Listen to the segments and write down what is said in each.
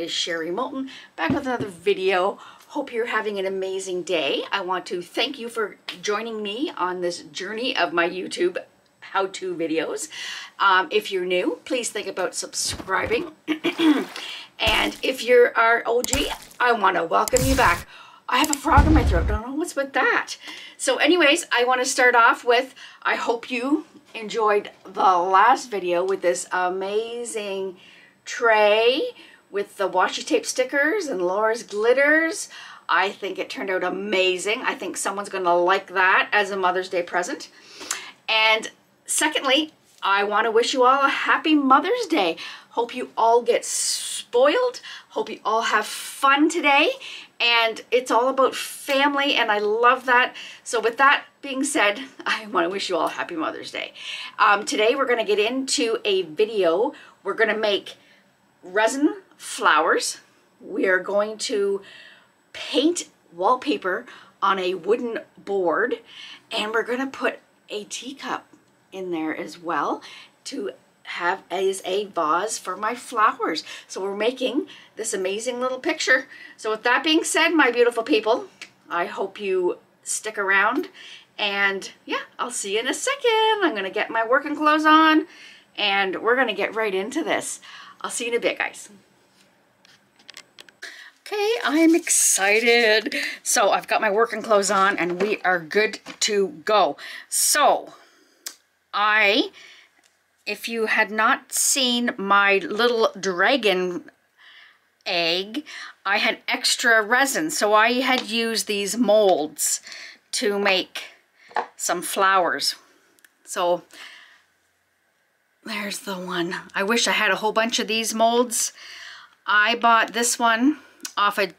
It is Sherry Moulton back with another video. Hope you're having an amazing day. I want to thank you for joining me on this journey of my YouTube how-to videos. Um, if you're new, please think about subscribing. and if you're our OG, I want to welcome you back. I have a frog in my throat. Don't know what's with that. So anyways, I want to start off with, I hope you enjoyed the last video with this amazing tray with the washi tape stickers and Laura's glitters. I think it turned out amazing. I think someone's going to like that as a Mother's Day present. And secondly, I want to wish you all a happy Mother's Day. Hope you all get spoiled. Hope you all have fun today. And it's all about family, and I love that. So with that being said, I want to wish you all a happy Mother's Day. Um, today we're going to get into a video. We're going to make resin flowers. We are going to paint wallpaper on a wooden board, and we're going to put a teacup in there as well to have as a vase for my flowers. So we're making this amazing little picture. So with that being said, my beautiful people, I hope you stick around and yeah, I'll see you in a second. I'm gonna get my working clothes on and we're gonna get right into this. I'll see you in a bit, guys. Okay, I'm excited. So I've got my working clothes on and we are good to go. So I if you had not seen my little dragon egg, I had extra resin. So I had used these molds to make some flowers. So there's the one. I wish I had a whole bunch of these molds. I bought this one off of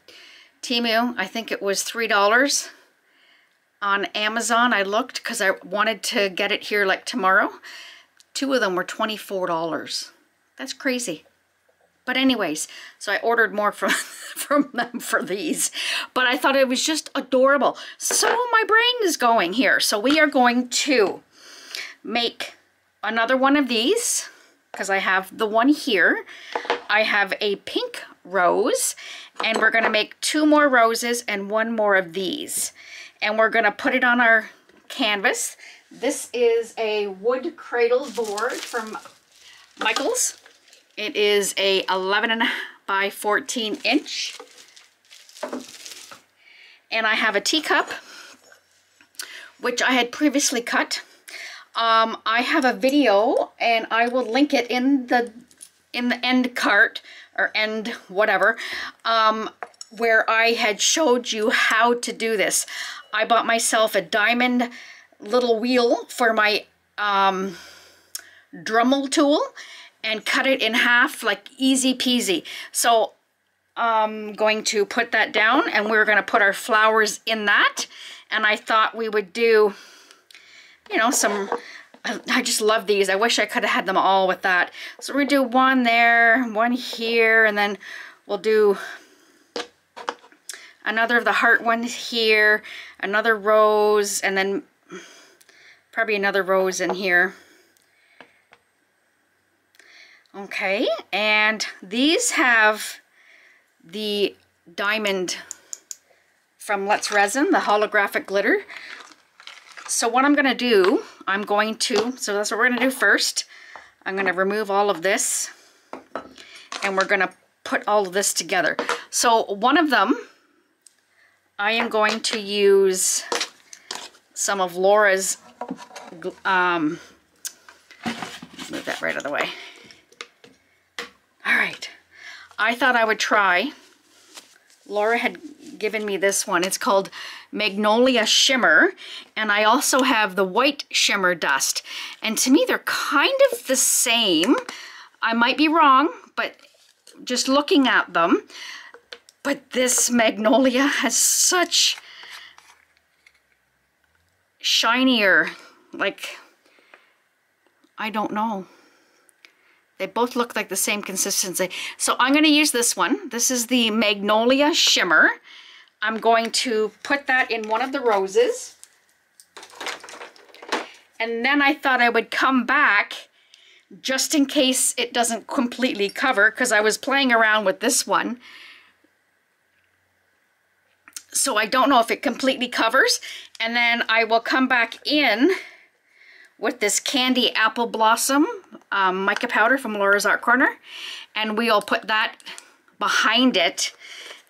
Temu. I think it was $3 on Amazon. I looked because I wanted to get it here like tomorrow. Two of them were $24. That's crazy. But anyways, so I ordered more from, from them for these. But I thought it was just adorable. So my brain is going here. So we are going to make another one of these because I have the one here. I have a pink rose and we're going to make two more roses and one more of these. And we're going to put it on our canvas. This is a wood cradle board from Michaels. It is a 11 by 14 inch. And I have a teacup, which I had previously cut. Um, I have a video, and I will link it in the in the end cart or end whatever, um, where I had showed you how to do this. I bought myself a diamond little wheel for my um, Dremel tool and cut it in half like easy peasy. So I'm going to put that down and we're going to put our flowers in that. And I thought we would do, you know, some, I just love these. I wish I could have had them all with that. So we're to do one there, one here, and then we'll do another of the heart ones here, another rose, and then Probably another rose in here. Okay, and these have the diamond from Let's Resin, the holographic glitter. So what I'm going to do, I'm going to, so that's what we're going to do first. I'm going to remove all of this and we're going to put all of this together. So one of them, I am going to use some of Laura's um, move that right out of the way. All right. I thought I would try. Laura had given me this one. It's called Magnolia Shimmer. And I also have the White Shimmer Dust. And to me, they're kind of the same. I might be wrong, but just looking at them. But this Magnolia has such shinier, like, I don't know. They both look like the same consistency. So I'm going to use this one. This is the Magnolia Shimmer. I'm going to put that in one of the roses. And then I thought I would come back just in case it doesn't completely cover, because I was playing around with this one. So I don't know if it completely covers. And then I will come back in with this Candy Apple Blossom um, mica powder from Laura's Art Corner. And we'll put that behind it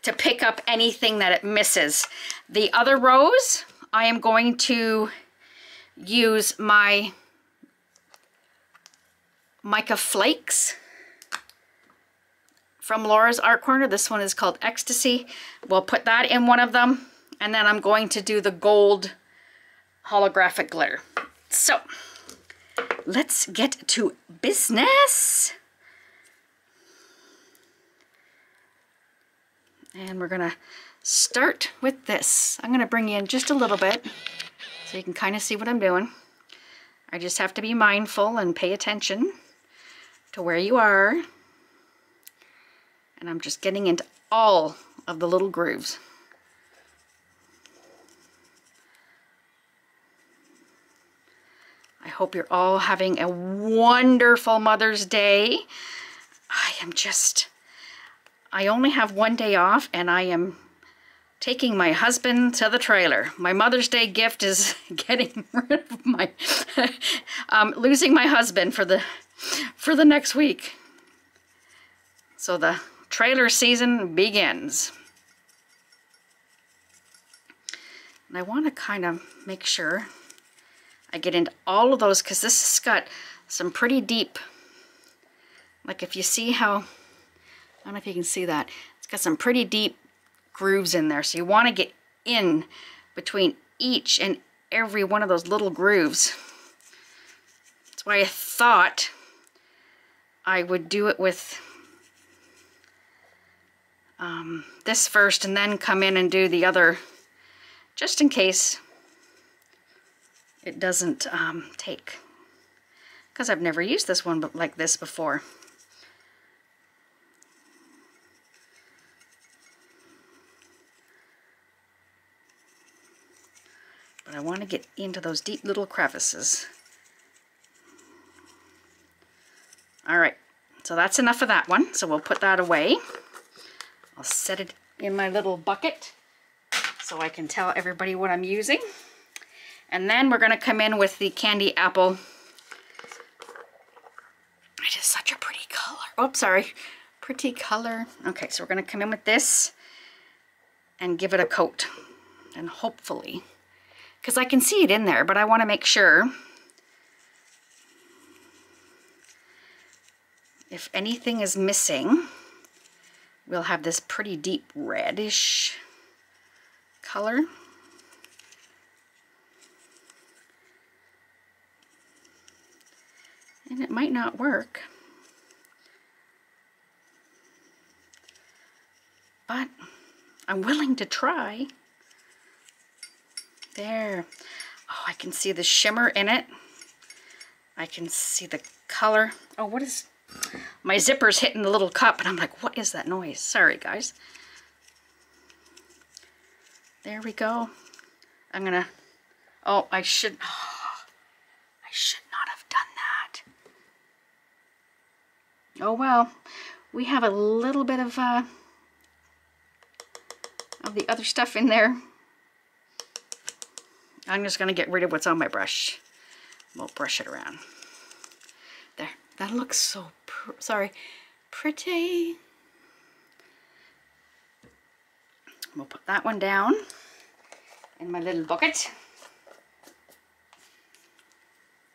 to pick up anything that it misses. The other rows, I am going to use my mica flakes from Laura's Art Corner. This one is called Ecstasy. We'll put that in one of them. And then I'm going to do the gold holographic glitter. So, let's get to business. And we're gonna start with this. I'm gonna bring in just a little bit so you can kind of see what I'm doing. I just have to be mindful and pay attention to where you are. And I'm just getting into all of the little grooves. I hope you're all having a wonderful Mother's Day. I am just, I only have one day off and I am taking my husband to the trailer. My Mother's Day gift is getting rid of my, um, losing my husband for the, for the next week. So the trailer season begins. And I want to kind of make sure I get into all of those because this has got some pretty deep, like if you see how, I don't know if you can see that, it's got some pretty deep grooves in there. So you want to get in between each and every one of those little grooves. That's why I thought I would do it with um, this first and then come in and do the other just in case it doesn't um, take because I've never used this one like this before. But I want to get into those deep little crevices. All right, so that's enough of that one. So we'll put that away. I'll set it in my little bucket so I can tell everybody what I'm using. And then we're to come in with the candy apple. It is such a pretty color. Oh, sorry. Pretty color. Okay, so we're to come in with this and give it a coat. And hopefully, because I can see it in there, but I want to make sure if anything is missing, we'll have this pretty deep reddish color. And it might not work. But I'm willing to try. There. Oh, I can see the shimmer in it. I can see the color. Oh, what is... My zipper's hitting the little cup, and I'm like, what is that noise? Sorry, guys. There we go. I'm gonna, oh, I should, oh, I should not have done that. Oh well, we have a little bit of, uh, of the other stuff in there. I'm just gonna get rid of what's on my brush. We'll brush it around. There, that looks so, pr sorry, pretty. We'll put that one down in my little bucket.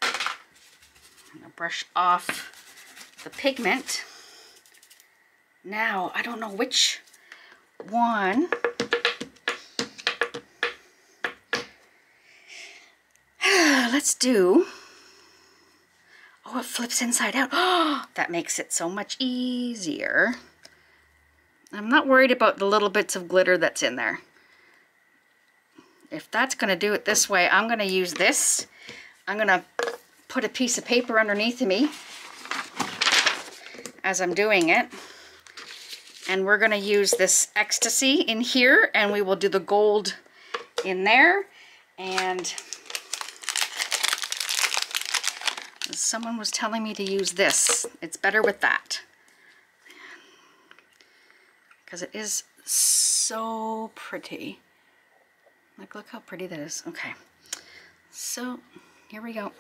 I'm gonna brush off the pigment. Now, I don't know which one. Let's do, oh, it flips inside out. Oh, that makes it so much easier. I'm not worried about the little bits of glitter that's in there. If that's going to do it this way, I'm going to use this. I'm going to put a piece of paper underneath me as I'm doing it. And we're going to use this ecstasy in here and we will do the gold in there. And someone was telling me to use this. It's better with that. Because it is so pretty. Like, look how pretty that is. Okay. So, here we go.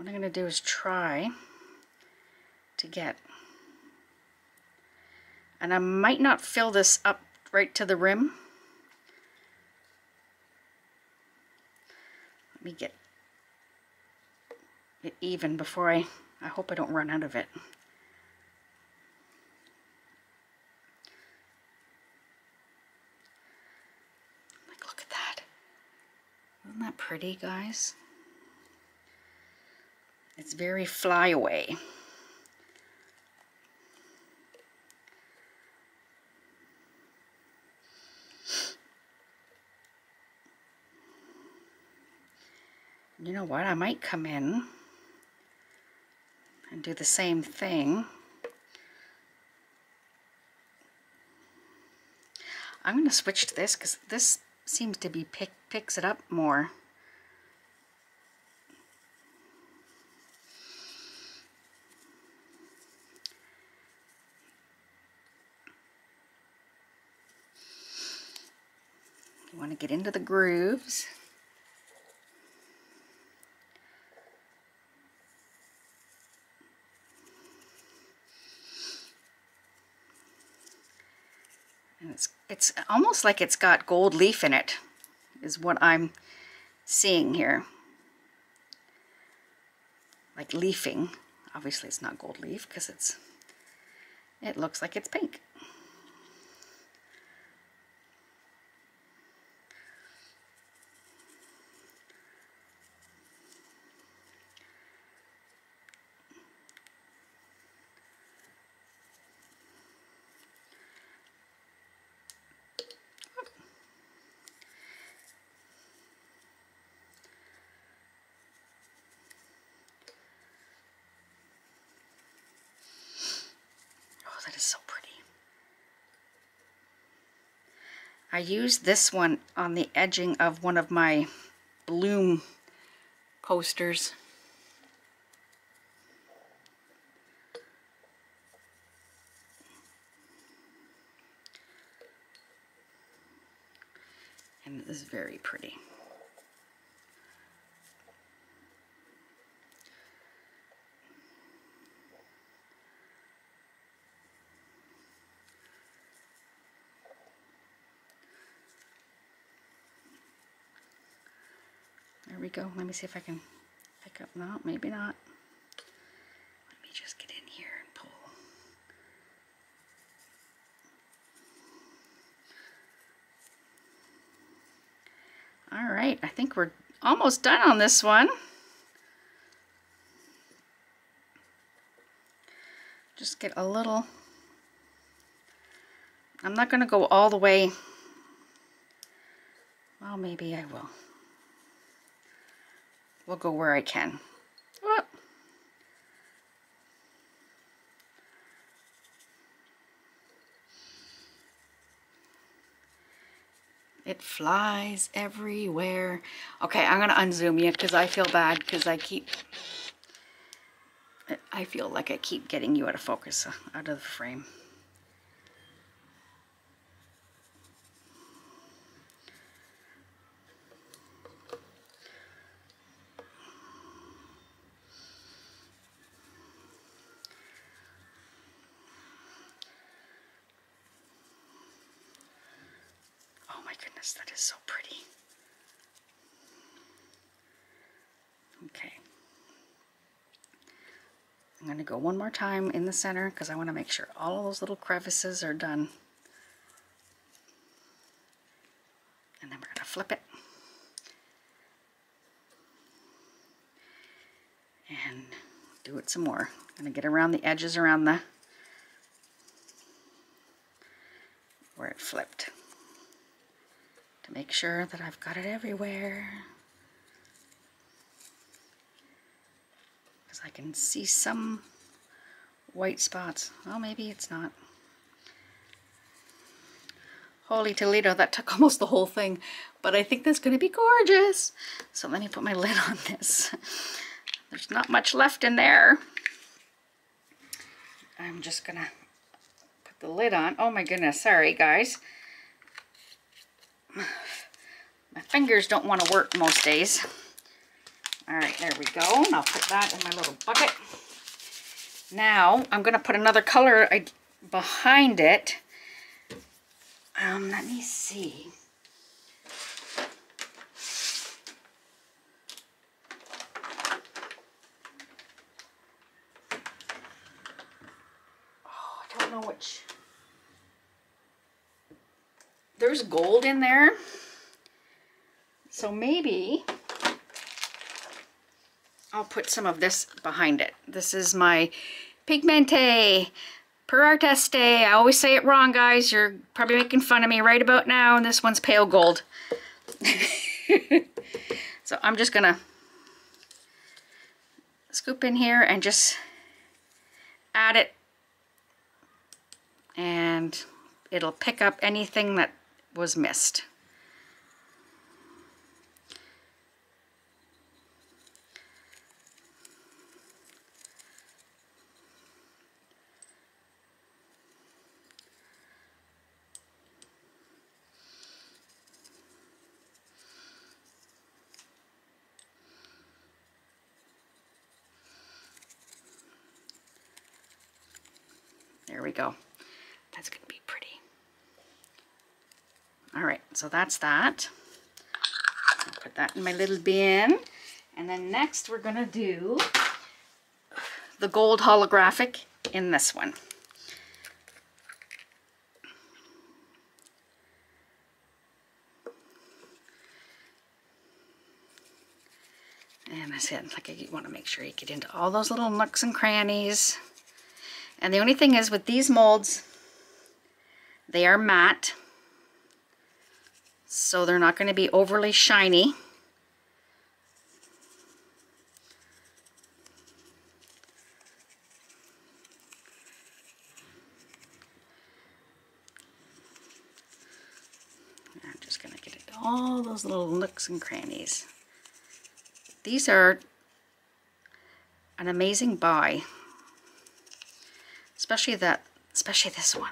What I'm going to do is try to get, and I might not fill this up right to the rim. Let me get it even before I, I hope I don't run out of it. Like, look at that. Isn't that pretty, guys? It's very flyaway. You know what? I might come in and do the same thing. I'm going to switch to this because this seems to be pick, picks it up more. Get into the grooves. And it's, it's almost like it's got gold leaf in it, is what I'm seeing here. Like leafing. Obviously it's not gold leaf because it's, it looks like it's pink. I used this one on the edging of one of my bloom coasters. And it is very pretty. Let me see if I can pick up. No, maybe not. Let me just get in here and pull. All right, I think we're almost done on this one. Just get a little, I'm not going to go all the way, well maybe I will will go where I can. It flies everywhere. Okay, I'm going to unzoom you because I feel bad because I keep... I feel like I keep getting you out of focus, uh, out of the frame. goodness, that so pretty. Okay. I'm going to go one more time in the center because I want to make sure all of those little crevices are done. And then we're going to flip it. And do it some more. I'm going to get around the edges around the where it flipped make sure that I've got it everywhere. Because I can see some white spots. Well, maybe it's not. Holy Toledo, that took almost the whole thing, but I think that's going to be gorgeous. So let me put my lid on this. There's not much left in there. I'm just going to put the lid on. Oh my goodness, sorry guys. My fingers don't want to work most days. All right, there we go. And I'll put that in my little bucket. Now, I'm going to put another color behind it. Um, let me see. Oh, I don't know which. There's gold in there. So maybe I'll put some of this behind it. This is my Pigmente Per Arteste. I always say it wrong, guys. You're probably making fun of me right about now, and this one's pale gold. so I'm just gonna scoop in here and just add it and it'll pick up anything that was missed. There we go. That's pretty. All right, so that's that. I'll put that in my little bin. And then next we're to do the gold holographic in this one. And I said, like, you want to make sure you get into all those little nooks and crannies. And the only thing is with these molds, they are matte. So they're not going to be overly shiny. I'm just going to get into all those little nooks and crannies. These are an amazing buy especially that, especially this one.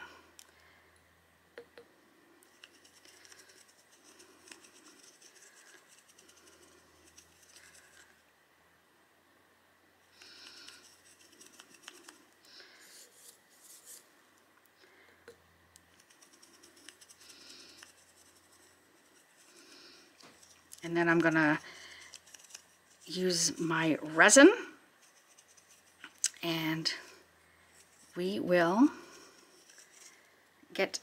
Then I'm gonna use my resin and we will get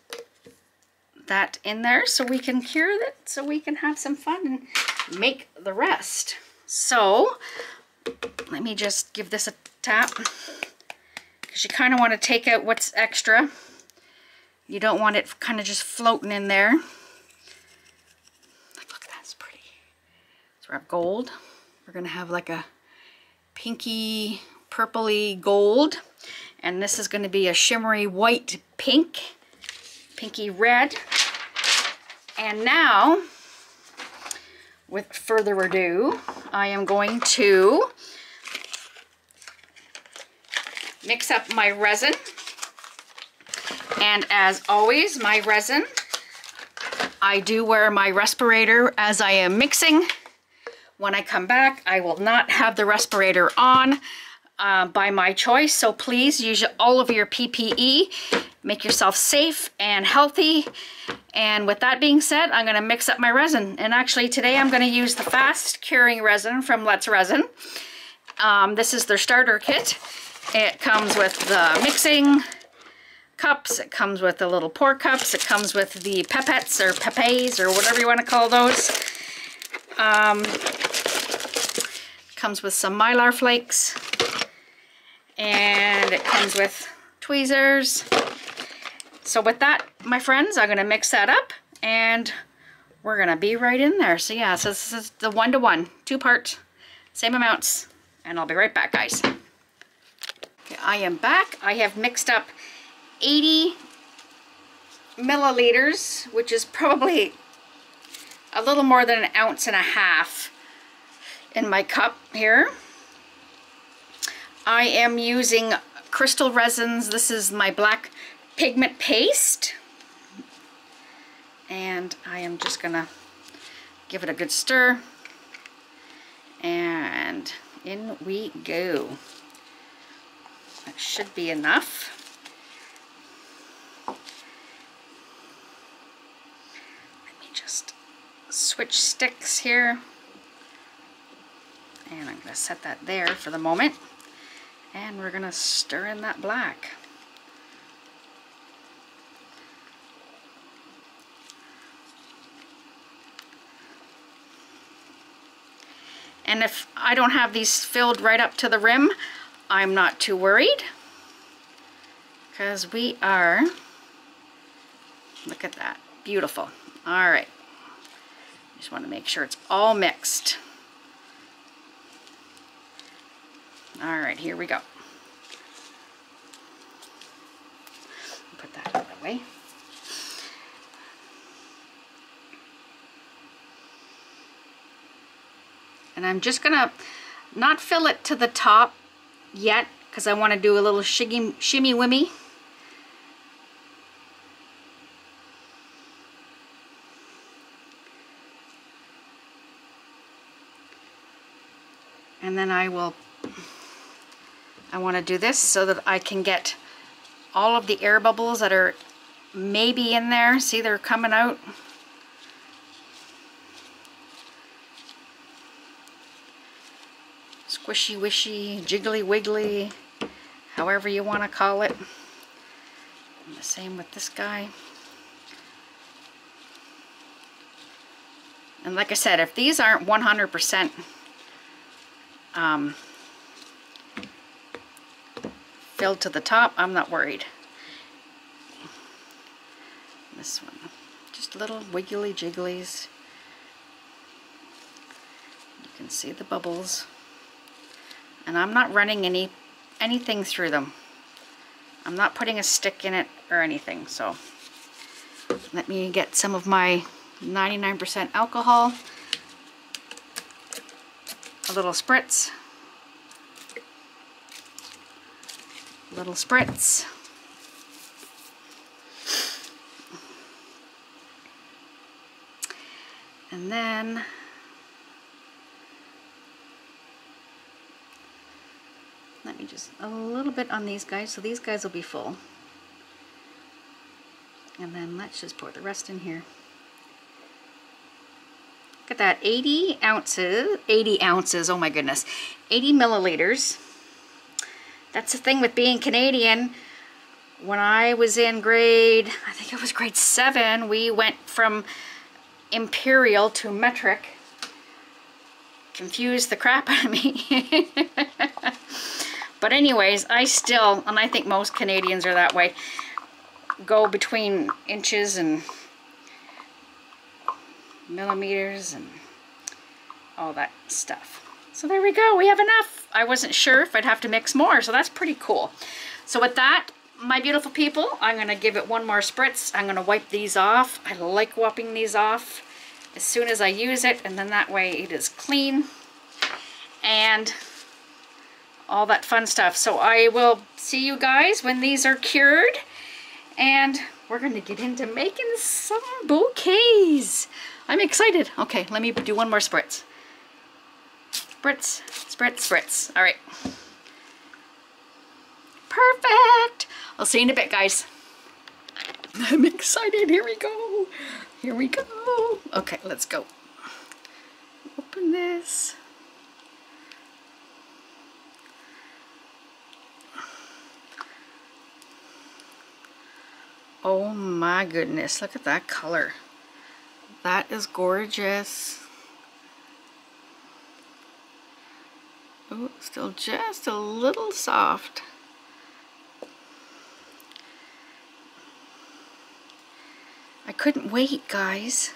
that in there so we can cure it, so we can have some fun and make the rest. So let me just give this a tap because you kind of want to take out what's extra. You don't want it kind of just floating in there. Look, that's pretty. So we have gold. We're going to have like a pinky, purpley gold. And this is going to be a shimmery white pink, pinky red. And now, with further ado, I am going to mix up my resin. And as always, my resin, I do wear my respirator as I am mixing. When I come back, I will not have the respirator on uh, by my choice. So please use all of your PPE. Make yourself safe and healthy. And with that being said, I'm going to mix up my resin. And actually today I'm going to use the fast curing resin from Let's Resin. Um, this is their starter kit. It comes with the mixing cups. It comes with the little pour cups. It comes with the pipettes or pepes or whatever you want to call those. Um, comes with some mylar flakes and it comes with tweezers. So with that, my friends, I'm going to mix that up and we're going to be right in there. So yeah, so this is the one-to-one, -one, two part, same amounts, and I'll be right back, guys. Okay, I am back. I have mixed up 80 milliliters, which is probably a little more than an ounce and a half in my cup here. I am using Krystal Resin's. This is my black pigment paste. And I am just gonna give it a good stir. And in we go. That should be enough. Let me just switch sticks here. Going to set that there for the moment. And we're going to stir in that black. And if I don't have these filled right up to the rim, I'm not too worried. Because we are, look at that, beautiful. All right, just want to make sure it's all mixed. All right, here we go. Put that out of the way. And I'm just gonna not fill it to the top yet because I want to do a little shimmy, shimmy wimmy. And then I will, I want to do this so that I can get all of the air bubbles that are maybe in there. See, they're coming out. squishy wishy, jiggly wiggly, however you want to call it. And the same with this guy. And like I said, if these aren't 100% um, filled to the top, I'm not worried. This one, just little wiggly jigglies. You can see the bubbles and I'm not running any anything through them. I'm not putting a stick in it or anything, so let me get some of my 99% alcohol, a little spritz, little spritz, and then Let me just, a little bit on these guys. So these guys will be full. And then let's just pour the rest in here. Look at that, 80 ounces, 80 ounces, oh my goodness, 80 milliliters. That's the thing with being Canadian. When I was in grade, I think it was grade seven, we went from imperial to metric. Confused the crap out of me. But anyways, I still, and I think most Canadians are that way, go between inches and millimeters and all that stuff. So there we go, we have enough. I wasn't sure if I'd have to mix more, so that's pretty cool. So with that, my beautiful people, I'm gonna give it one more spritz. I'm gonna wipe these off. I like wiping these off as soon as I use it, and then that way it is clean. And all that fun stuff. So I will see you guys when these are cured and we're going to get into making some bouquets. I'm excited. Okay, let me do one more spritz. Spritz, spritz, spritz. All right. Perfect. I'll see you in a bit, guys. I'm excited. Here we go. Here we go. Okay, let's go. Open this. Oh my goodness, look at that color. That is gorgeous. Oh, still just a little soft. I couldn't wait, guys.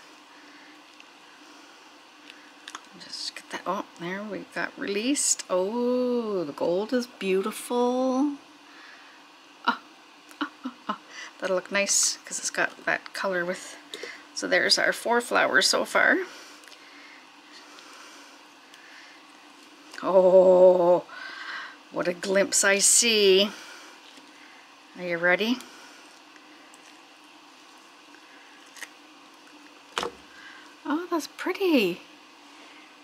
Just get that, oh, there we got released. Oh, the gold is beautiful. Oh, oh, oh. That'll look nice because it's got that color with, so there's our four flowers so far. Oh, what a glimpse I see. Are you ready? Oh, that's pretty.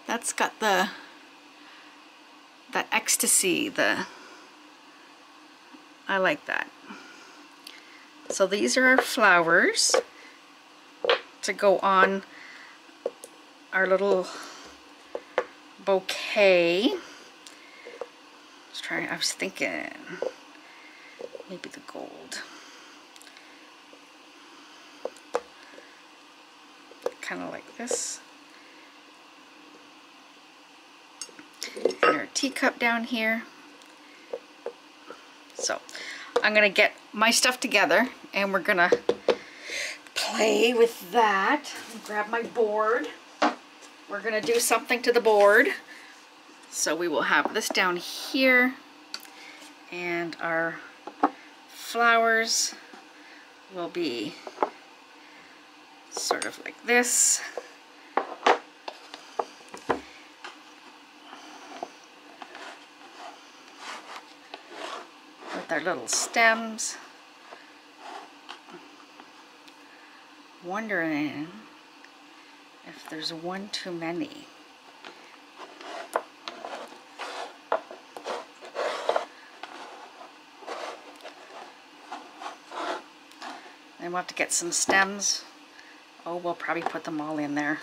That's got the, that ecstasy, the, I like that. So these are our flowers to go on our little bouquet. Was trying, I was thinking maybe the gold. Kind of like this. And our teacup down here. So I'm to get my stuff together and we're to play with that. Grab my board. We're going to do something to the board. So we will have this down here and our flowers will be sort of like this. With our little stems. Wondering if there's one too many. Then we'll have to get some stems. Oh, we'll probably put them all in there.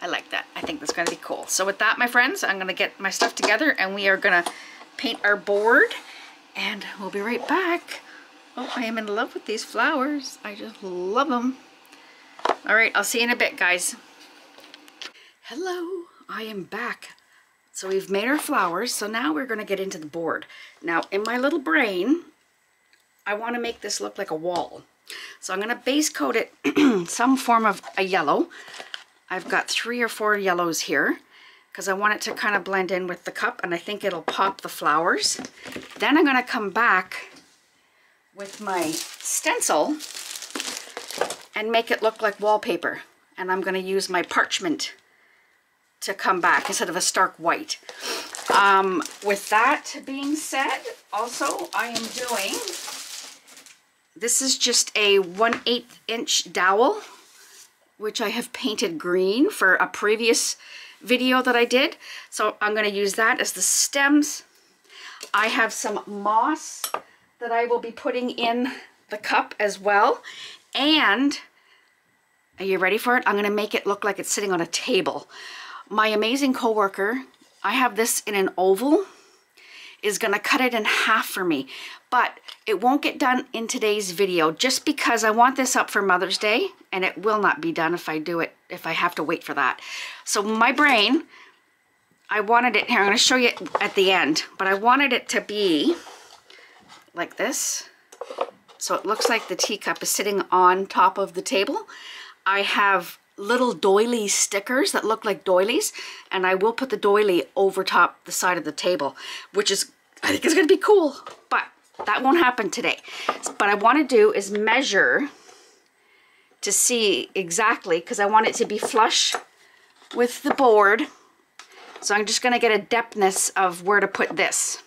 I like that. I think that's going to be cool. So with that, my friends, I'm going to get my stuff together and we are going to paint our board and we'll be right back. Oh, I am in love with these flowers. I just love them. All right, I'll see you in a bit, guys. Hello, I am back. So we've made our flowers, so now we're going to get into the board. Now, in my little brain, I want to make this look like a wall. So I'm going to base coat it some form of a yellow. I've got three or four yellows here because I want it to kind of blend in with the cup and I think it'll pop the flowers. Then I'm going to come back with my stencil and make it look like wallpaper. And I'm going to use my parchment to come back instead of a stark white. Um, with that being said, also I am doing this is just a 1 8 inch dowel, which I have painted green for a previous video that I did. So I'm going to use that as the stems. I have some moss that I will be putting in the cup as well. And, are you ready for it? I'm going to make it look like it's sitting on a table. My amazing coworker, I have this in an oval, is going to cut it in half for me but it won't get done in today's video just because I want this up for Mother's Day and it will not be done if I do it, if I have to wait for that. So my brain, I wanted it, here I'm gonna show you at the end, but I wanted it to be like this. So it looks like the teacup is sitting on top of the table. I have little doily stickers that look like doilies and I will put the doily over top the side of the table, which is, I think is gonna be cool. But that won't happen today. But I want to do is measure to see exactly, because I want it to be flush with the board. So I'm just going to get a depthness of where to put this.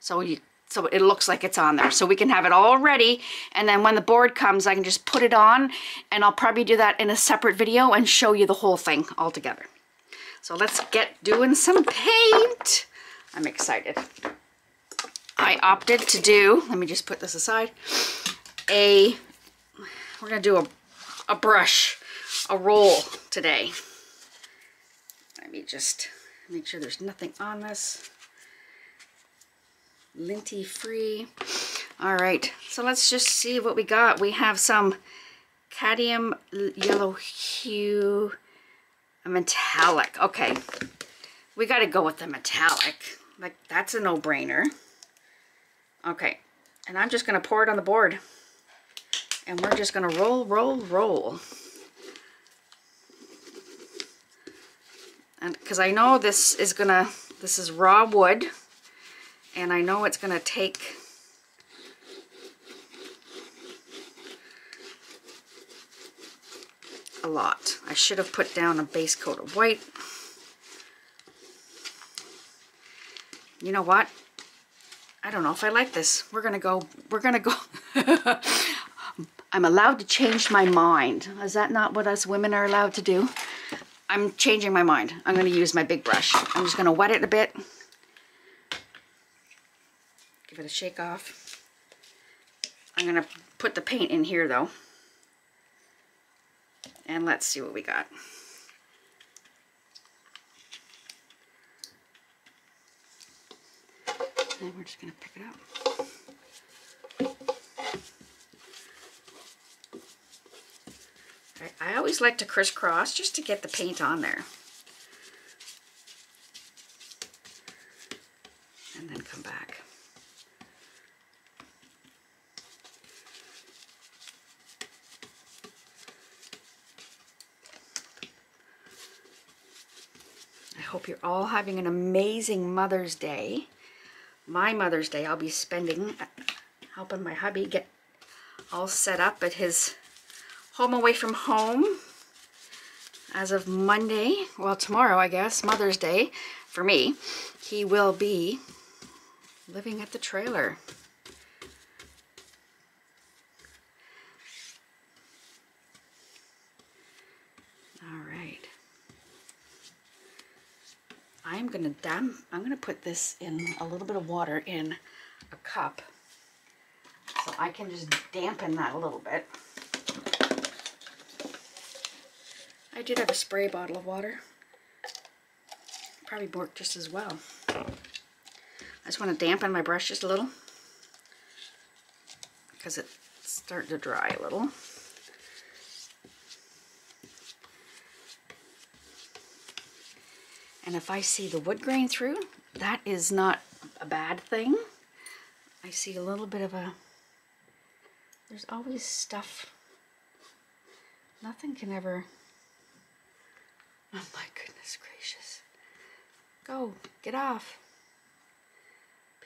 So you so it looks like it's on there. So we can have it all ready and then when the board comes I can just put it on and I'll probably do that in a separate video and show you the whole thing all together. So let's get doing some paint. I'm excited. I opted to do, let me just put this aside, a, we're going to do a, a brush, a roll today. Let me just make sure there's nothing on this. Linty free. All right, so let's just see what we got. We have some cadmium yellow hue, a metallic. Okay, we got to go with the metallic. Like, that's a no-brainer. Okay, and I'm just going to pour it on the board. And we're just going to roll, roll, roll. And because I know this is gonna, this is raw wood, and I know it's gonna take a lot. I should have put down a base coat of white. You know what? I don't know if I like this. We're gonna go, we're gonna go. I'm allowed to change my mind. Is that not what us women are allowed to do? I'm changing my mind. I'm gonna use my big brush. I'm just gonna wet it a bit. Give it a shake off. I'm gonna put the paint in here though. And let's see what we got. And we're just gonna pick it up. I always like to crisscross just to get the paint on there. And then come back. I hope you're all having an amazing Mother's Day. My Mother's Day I'll be spending helping my hubby get all set up at his home away from home as of Monday, well tomorrow I guess, Mother's Day for me, he will be living at the trailer. All right. I'm gonna damp, I'm gonna put this in a little bit of water in a cup so I can just dampen that a little bit. I did have a spray bottle of water. Probably worked just as well. I just want to dampen my brush just a little because it's starting to dry a little. And if I see the wood grain through, that is not a bad thing. I see a little bit of a, there's always stuff. Nothing can ever, oh my goodness gracious. Go, get off.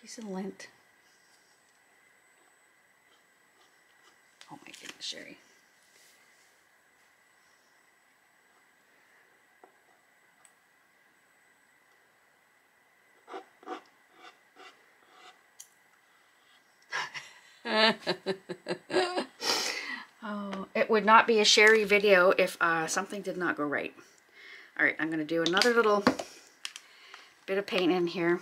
Piece of lint. Oh my goodness, Sherry. oh, it would not be a Sherry video if uh, something did not go right. All right, I'm going to do another little bit of paint in here.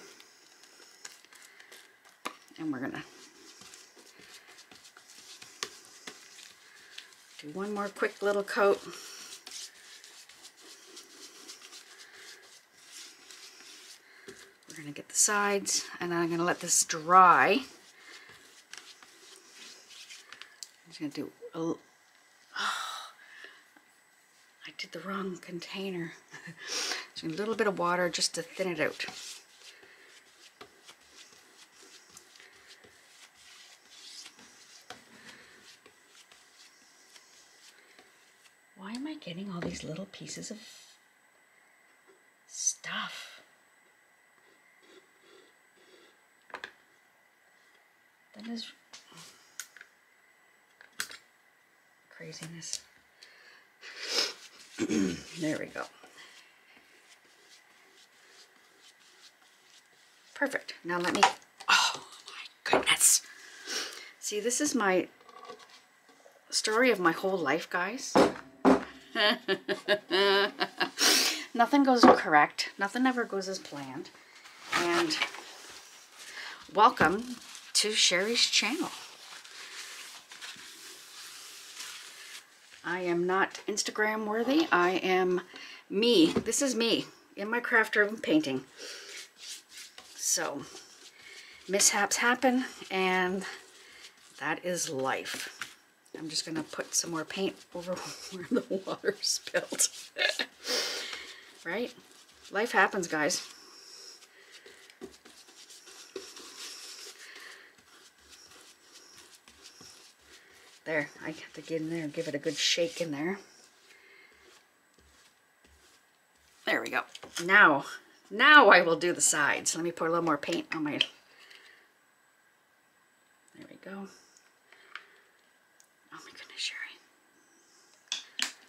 And we're going to do one more quick little coat. We're going to get the sides and I'm going to let this dry. I'm just to do a oh, I did the wrong container. so a little bit of water just to thin it out. Why am I getting all these little pieces of stuff? That is craziness. there we go. Perfect. Now let me, oh my goodness. See, this is my story of my whole life, guys. Nothing goes correct. Nothing ever goes as planned. And welcome to Sherry's channel. I am not Instagram worthy. I am me. This is me in my craft room painting. So mishaps happen and that is life. I'm just going to put some more paint over where the water spilled. right? Life happens, guys. There, I have to get in there and give it a good shake in there. There we go. Now, now I will do the sides. Let me put a little more paint on my, there we go. Oh my goodness,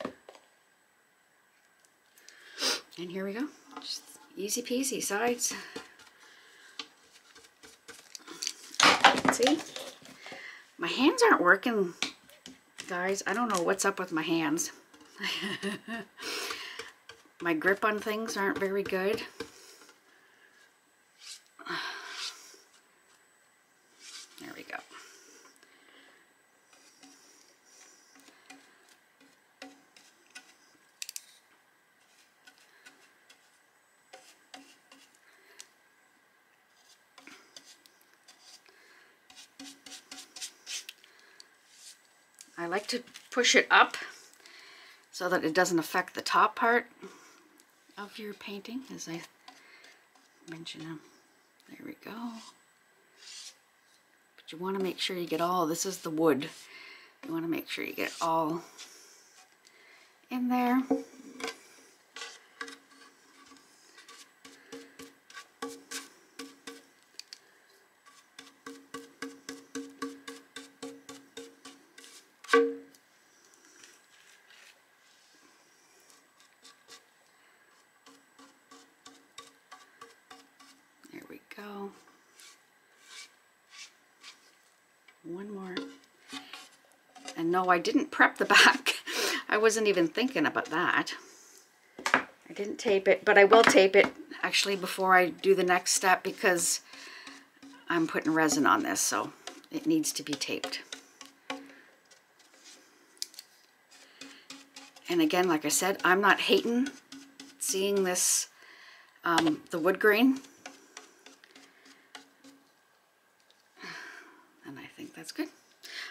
Sherry. And here we go. Just easy peasy sides. See? My hands aren't working, guys. I don't know what's up with my hands. my grip on things aren't very good. There we go. I like to push it up so that it doesn't affect the top part of your painting as I mentioned them. There we go. But you want to make sure you get all, this is the wood. You want to make sure you get all in. There No, I didn't prep the back. I wasn't even thinking about that. I didn't tape it, but I will tape it actually before I do the next step because I'm putting resin on this, so it needs to be taped. And again, like I said, I'm not hating seeing this, um, the wood grain. And I think that's good.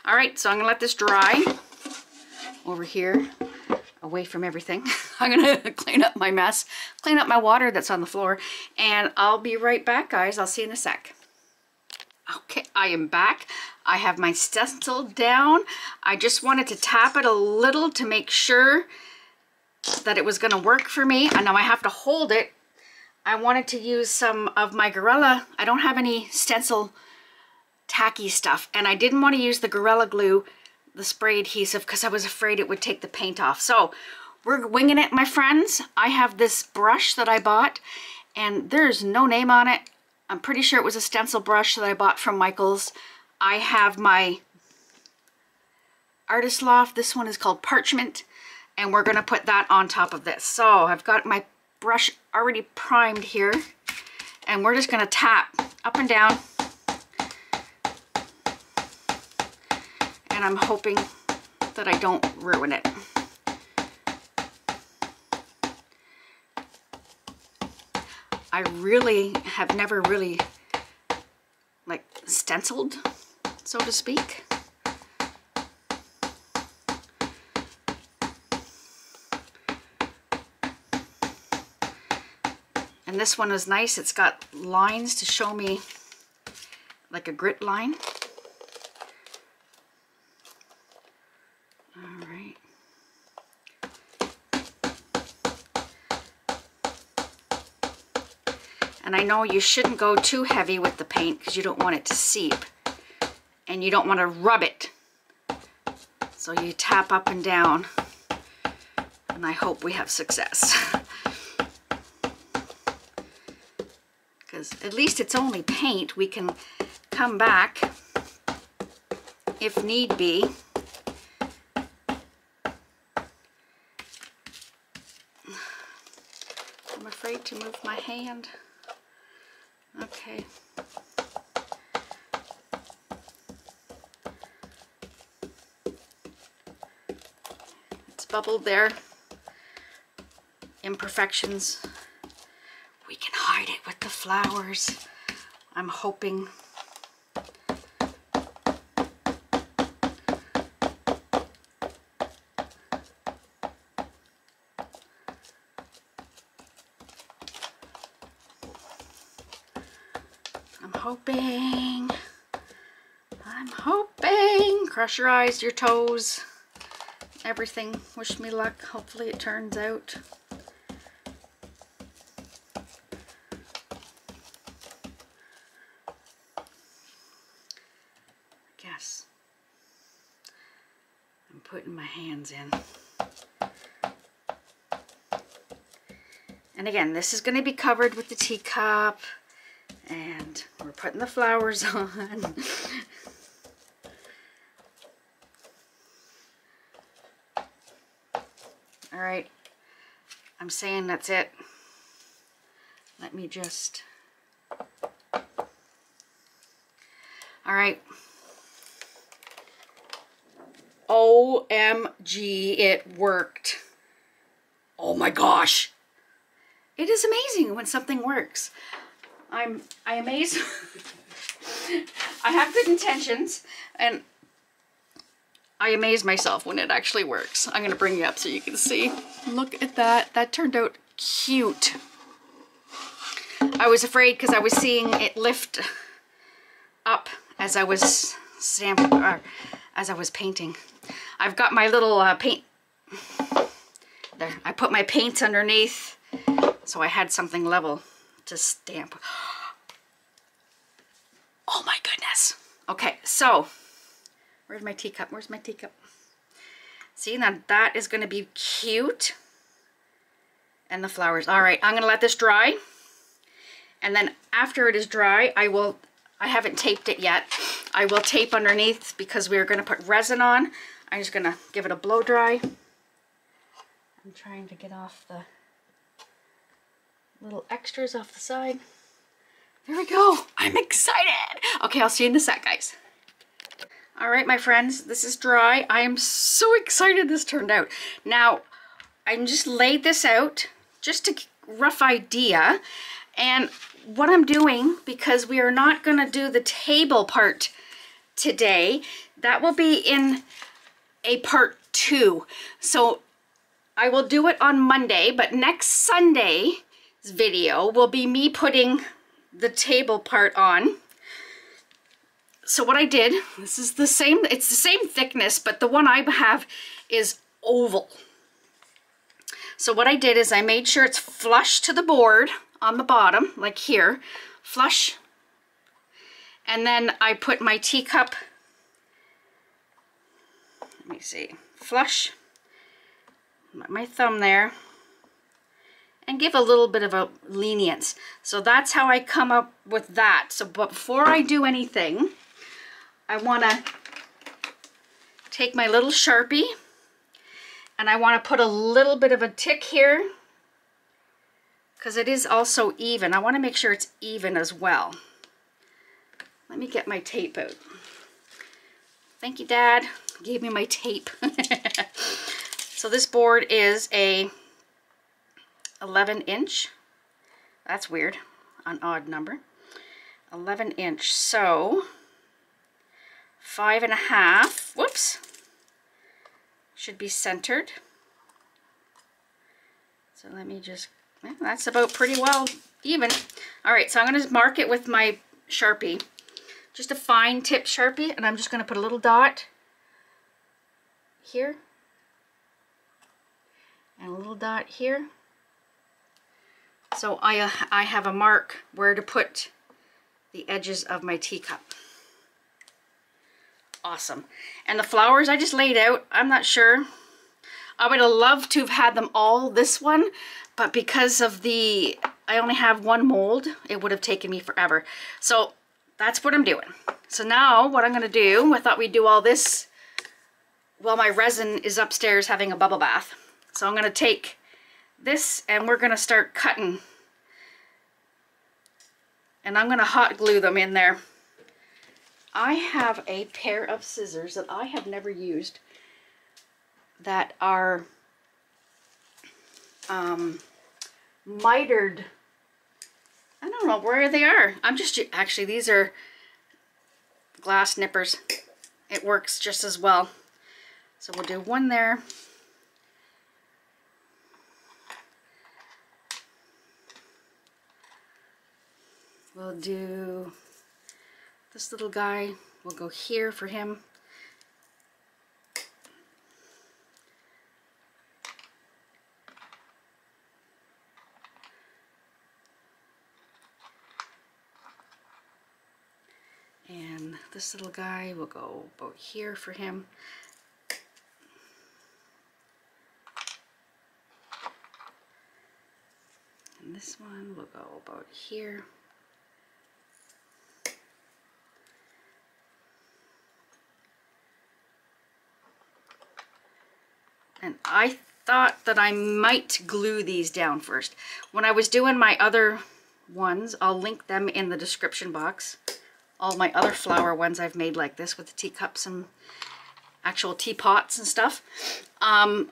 All right, so I'm gonna let this dry over here, away from everything. I'm gonna clean up my mess, clean up my water that's on the floor, and I'll be right back, guys. I'll see you in a sec. Okay, I am back. I have my stencil down. I just wanted to tap it a little to make sure that it was gonna work for me. And now I have to hold it. I wanted to use some of my Gorilla. I don't have any stencil tacky stuff. And I didn't want to use the Gorilla Glue, the spray adhesive, because I was afraid it would take the paint off. So we're winging it, my friends. I have this brush that I bought, and there's no name on it. I'm pretty sure it was a stencil brush that I bought from Michaels. I have my Artist Loft. This one is called Parchment, and we're going to put that on top of this. So I've got my brush already primed here, and we're just going to tap up and down and I'm hoping that I don't ruin it. I really have never really like stenciled, so to speak. And this one is nice. It's got lines to show me like a grit line. I know you shouldn't go too heavy with the paint because you don't want it to seep. And you don't want to rub it. So you tap up and down. And I hope we have success. Because at least it's only paint. We can come back if need be I'm afraid to move my hand. Okay. It's bubbled there. Imperfections. We can hide it with the flowers. I'm hoping. pressurize your toes, everything. Wish me luck. Hopefully it turns out. Guess I'm putting my hands in. And again, this is going to be covered with the teacup and we're putting the flowers on. Saying that's it. Let me just, all right. OMG, it worked. Oh my gosh. It is amazing when something works. I'm I amaze. I have good intentions and I amaze myself when it actually works. I'm gonna bring you up so you can see. Look at that. That turned out cute. I was afraid because I was seeing it lift up as I was stamping, or as I was painting. I've got my little uh, paint, there, I put my paints underneath so I had something level to stamp. Oh my goodness. Okay, so where's my teacup? Where's my teacup? See, now that is going to be cute. And the flowers. All right, I'm going to let this dry. And then after it is dry, I will, I haven't taped it yet. I will tape underneath because we're going to put resin on. I'm just going to give it a blow dry. I'm trying to get off the little extras off the side. There we go. I'm excited. Okay, I'll see you in a sec, guys. All right, my friends, this is dry. I am so excited this turned out. Now, I just laid this out just a rough idea. And what I'm doing, because we are not going to do the table part today, that will be in a part two. So I will do it on Monday, but next Sunday's video will be me putting the table part on. So what I did, this is the same, it's the same thickness, but the one I have is oval. So what I did is I made sure it's flush to the board on the bottom, like here, flush. And then I put my teacup, let me see, flush, my thumb there, and give a little bit of a lenience. So that's how I come up with that. So before I do anything, I want to take my little Sharpie and I want to put a little bit of a tick here because it is also even. I want to make sure it's even as well. Let me get my tape out. Thank you, Dad. Gave me my tape. so this board is a 11 inch. That's weird, an odd number. 11 inch, so five and a half, whoops, should be centered. So let me just, well, that's about pretty well even. All right, so I'm gonna mark it with my Sharpie, just a fine tip Sharpie, and I'm just gonna put a little dot here, and a little dot here. So I, uh, I have a mark where to put the edges of my teacup. Awesome. And the flowers I just laid out, I'm not sure. I would have loved to have had them all this one, but because of the, I only have one mold, it would have taken me forever. So that's what I'm doing. So now what I'm going to do, I thought we'd do all this while my resin is upstairs having a bubble bath. So I'm going to take this and we're going to start cutting. And I'm going to hot glue them in there. I have a pair of scissors that I have never used that are um, mitered. I don't know where they are. I'm just, actually these are glass nippers. It works just as well. So we'll do one there. We'll do this little guy. We'll go here for him. And this little guy will go about here for him. And this one will go about here. And I thought that I might glue these down first. When I was doing my other ones, I'll link them in the description box. All my other flower ones I've made like this with the teacups and actual teapots and stuff. Um,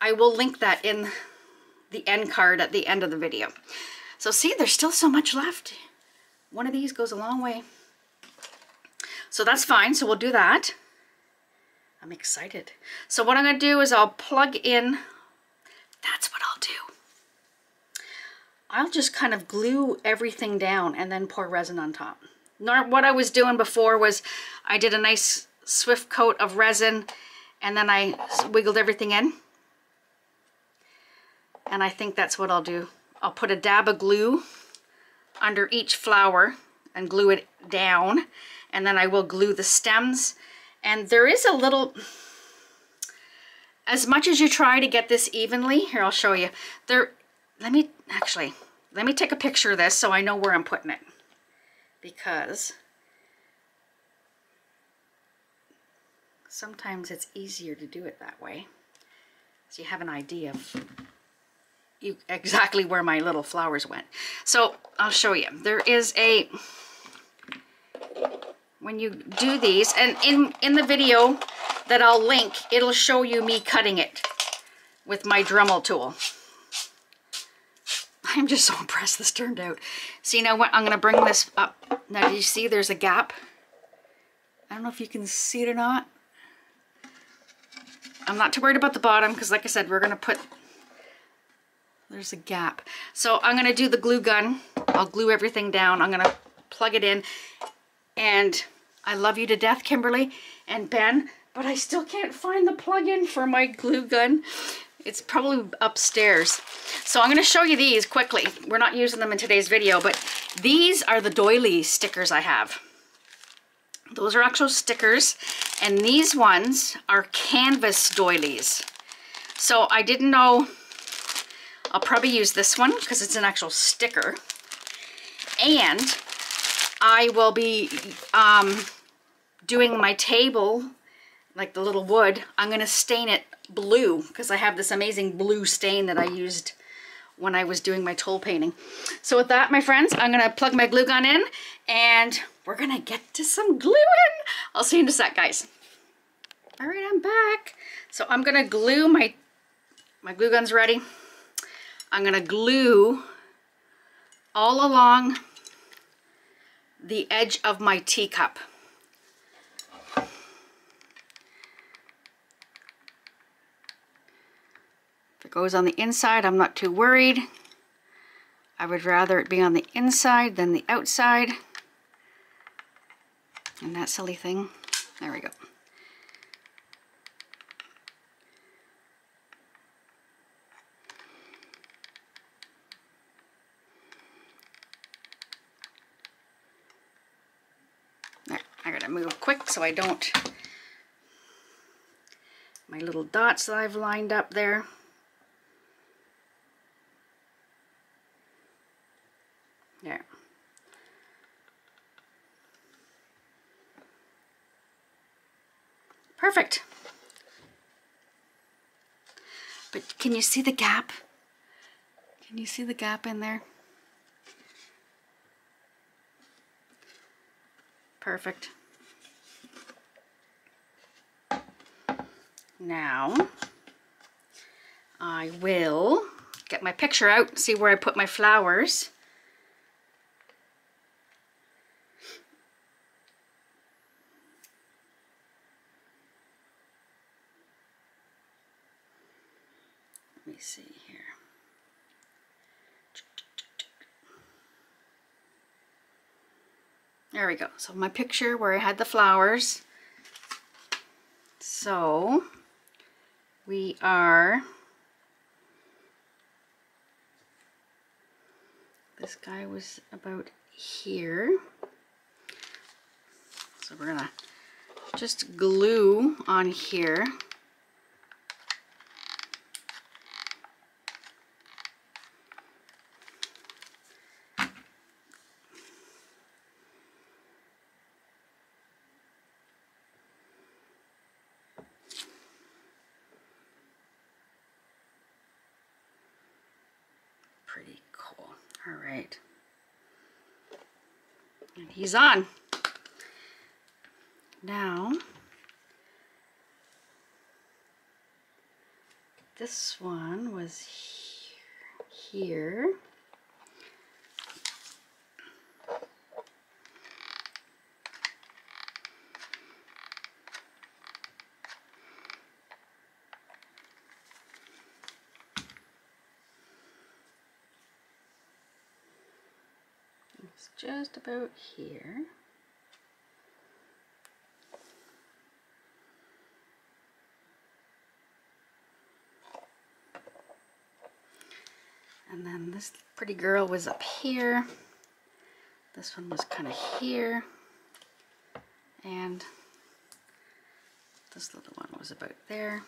I will link that in the end card at the end of the video. So see, there's still so much left. One of these goes a long way. So that's fine, so we'll do that. I'm excited. So what I'm gonna do is I'll plug in, that's what I'll do. I'll just kind of glue everything down and then pour resin on top. What I was doing before was I did a nice swift coat of resin and then I wiggled everything in. And I think that's what I'll do. I'll put a dab of glue under each flower and glue it down. And then I will glue the stems. And there is a little, as much as you try to get this evenly, here I'll show you. There, let me, actually, let me take a picture of this so I know where I'm putting it. Because sometimes it's easier to do it that way. So you have an idea of you, exactly where my little flowers went. So I'll show you. There is a, when you do these, and in, in the video that I'll link, it'll show you me cutting it with my Dremel tool. I'm just so impressed this turned out. See now what, I'm gonna bring this up. Now do you see there's a gap? I don't know if you can see it or not. I'm not too worried about the bottom because like I said, we're gonna put there's a gap. So I'm gonna do the glue gun. I'll glue everything down. I'm gonna plug it in. And I love you to death, Kimberly and Ben, but I still can't find the plug-in for my glue gun. It's probably upstairs. So I'm gonna show you these quickly. We're not using them in today's video, but these are the doily stickers I have. Those are actual stickers, and these ones are canvas doilies. So I didn't know I'll probably use this one because it's an actual sticker. And I will be um, doing my table, like the little wood, I'm going to stain it blue because I have this amazing blue stain that I used when I was doing my tole painting. So with that, my friends, I'm going to plug my glue gun in and we're going to get to some gluing. I'll see you in a sec, guys. All right, I'm back. So I'm going to glue my, my glue gun's ready. I'm going to glue all along the edge of my teacup. It goes on the inside, I'm not too worried. I would rather it be on the inside than the outside. And that silly thing. There we go. I gotta move quick so I don't, my little dots that I've lined up. There. Perfect. But can you see the gap? Can you see the gap in there? Perfect. Now, I will get my picture out, see where I put my flowers. Let me see here. There we go. So my picture where I had the flowers. So we are this guy was about here So we're gonna just glue on here. Pretty cool. All right. And on. Now, this one was here. Just about here. And then this pretty girl was up here. This one was kind of here. And this little one was about there.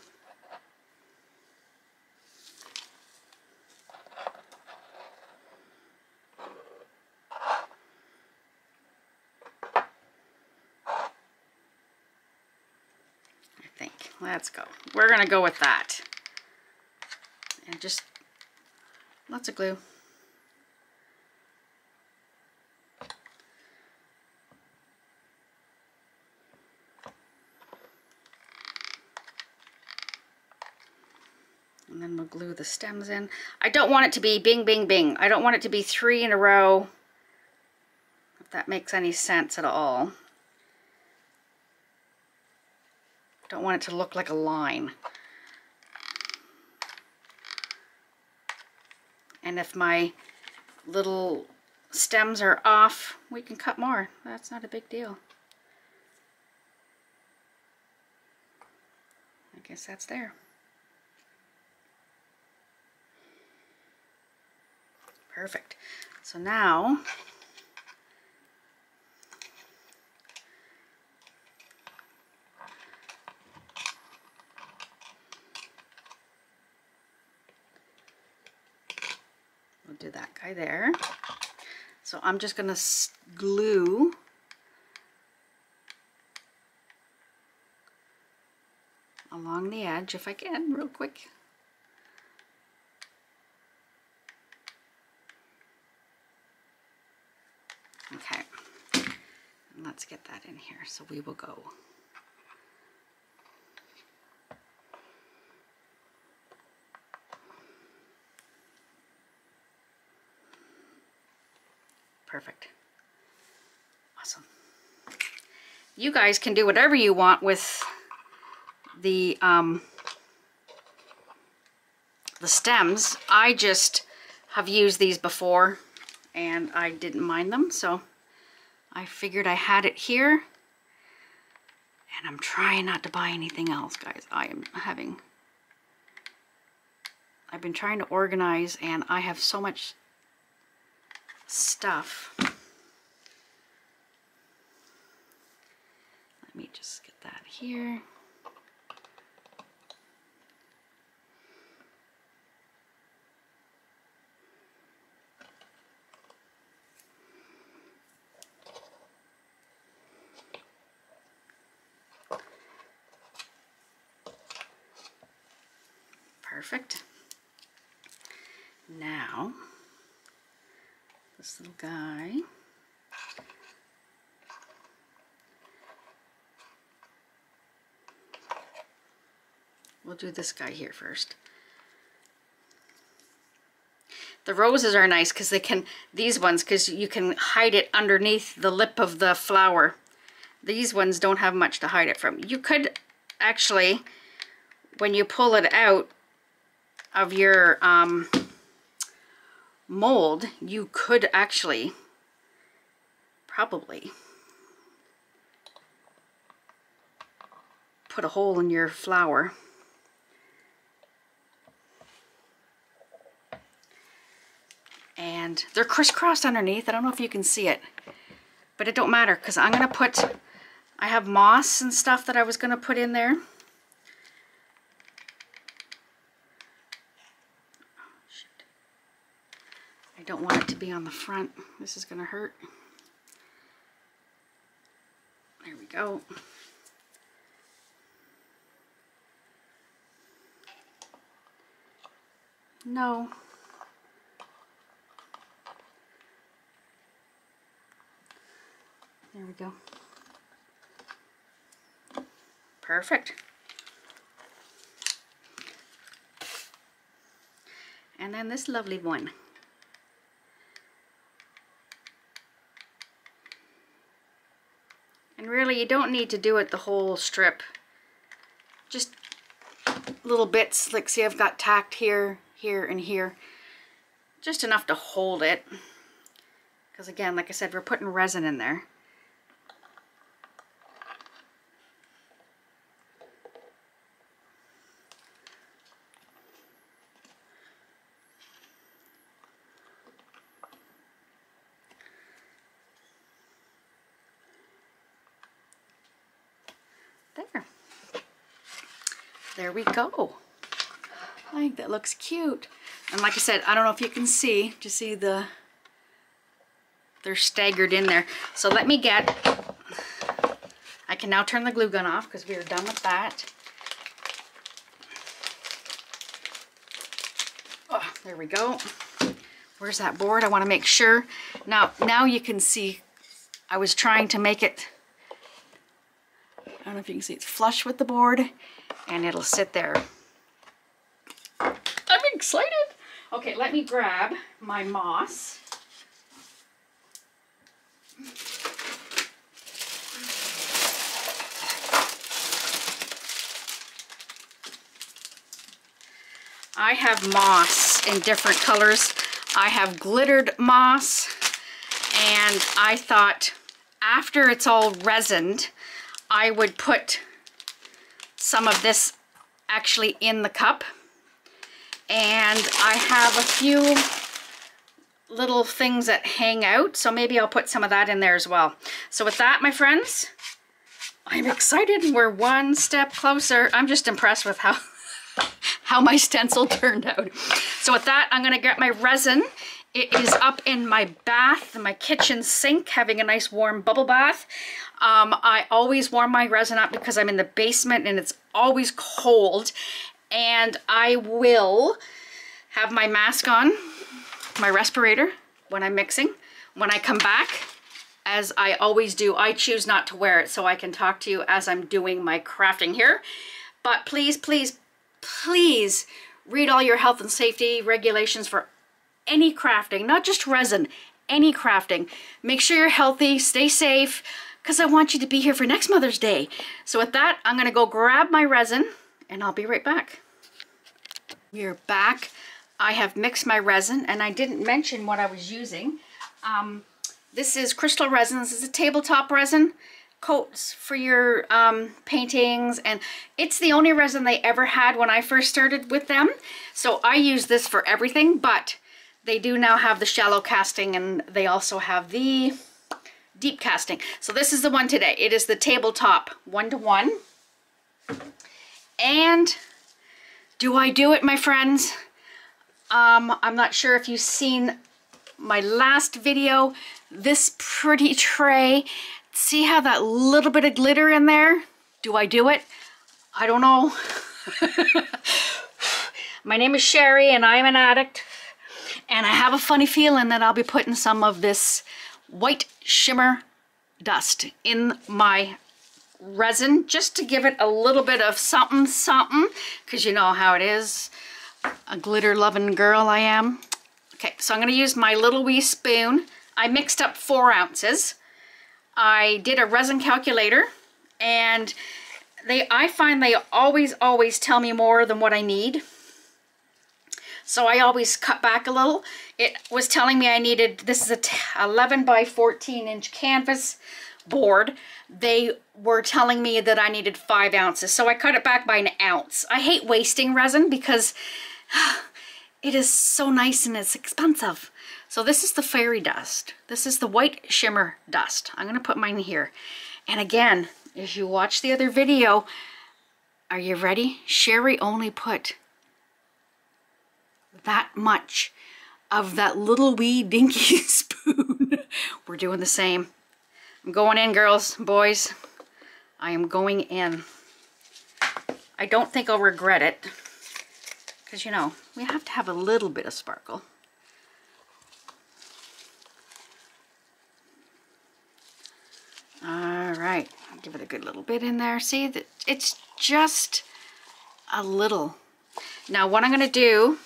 I think. Let's go. We're going to go with that. And just lots of glue. And then we'll glue the stems in. I don't want it to be bing, bing, bing. I don't want it to be three in a row, if that makes any sense at all. Don't want it to look like a line. And if my little stems are off, we can cut more. That's not a big deal. I guess that's there. Perfect. So now do that guy there. So I'm just going to glue along the edge if I can real quick. Okay, let's get that in here. So we will go. Perfect. Awesome. You guys can do whatever you want with the um, the stems. I just have used these before and I didn't mind them so I figured I had it here. And I'm trying not to buy anything else guys. I am having I've been trying to organize and I have so much stuff let me just get that here Perfect. Now, this little guy. Do this guy here first. The roses are nice because they can, these ones, because you can hide it underneath the lip of the flower. These ones don't have much to hide it from. You could actually, when you pull it out, of your um, mold, you could actually probably put a hole in your flower. And they're crisscrossed underneath. I don't know if you can see it, but it don't matter because I'm going to put I have moss and stuff that I was going to put in there. Oh. I don't want it to be on the front. This is going to hurt. There we go. No. We go. Perfect. And then this lovely one. And really you don't need to do it the whole strip. Just little bits, like see I've got tacked here, here, and here. Just enough to hold it. Because again, like I said, we're putting resin in there. There. There we go. I think that looks cute. And like I said, I don't know if you can see, to see the, they're staggered in there. So let me get, I can now turn the glue gun off because we are done with that. Oh, there we go. Where's that board? I want to make sure. Now, now you can see, I was trying to make it I don't know if you can see it's flush with the board and it'll sit there. I'm excited. Okay, let me grab my moss. I have moss in different colors. I have glittered moss and I thought after it's all resined, I would put some of this actually in the cup. And I have a few little things that hang out, so maybe I'll put some of that in there as well. So with that, my friends, I'm excited. We're one step closer. I'm just impressed with how, how my stencil turned out. So with that, I'm gonna get my resin it is up in my bath, in my kitchen sink, having a nice warm bubble bath. Um, I always warm my resin up because I'm in the basement and it's always cold. And I will have my mask on, my respirator, when I'm mixing. When I come back, as I always do, I choose not to wear it so I can talk to you as I'm doing my crafting here. But please, please, please read all your health and safety regulations for any crafting, not just resin, any crafting. Make sure you're healthy, stay safe, because I want you to be here for next Mother's Day. So with that, I'm gonna go grab my resin and I'll be right back. We're back. I have mixed my resin and I didn't mention what I was using. Um, this is Krystal Resin. This is a tabletop resin coats for your um, paintings and it's the only resin they ever had when I first started with them so I use this for everything but they do now have the shallow casting and they also have the deep casting. So this is the one today. It is the tabletop one-to-one. -one. And do I do it, my friends? Um, I'm not sure if you've seen my last video. This pretty tray. See how that little bit of glitter in there? Do I do it? I don't know. my name is Sherry and I'm an addict and I have a funny feeling that I'll be putting some of this white shimmer dust in my resin just to give it a little bit of something something. Because you know how it is. A glitter loving girl I am. Okay so I'm gonna use my little wee spoon. I mixed up four ounces. I did a resin calculator and they I find they always always tell me more than what I need so I always cut back a little. It was telling me I needed, this is a 11 by 14 inch canvas board. They were telling me that I needed five ounces. So I cut it back by an ounce. I hate wasting resin because it is so nice and it's expensive. So this is the fairy dust. This is the white shimmer dust. I'm gonna put mine here. And again, if you watch the other video, are you ready? Sherry only put that much of that little wee dinky spoon. We're doing the same. I'm going in, girls, boys. I am going in. I don't think I'll regret it. Because, you know, we have to have a little bit of sparkle. All right, give it a good little bit in there. See, that it's just a little. Now what I'm going to do,